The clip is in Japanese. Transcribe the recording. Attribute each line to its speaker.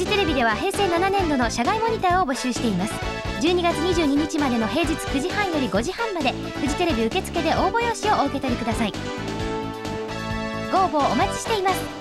Speaker 1: ジテレビでは平成7年度の社外モニターを募集しています。12月22日までの平日9時半より5時半までフジテレビ受付で応募用紙をお受け取りください。ご応募お待ちしています。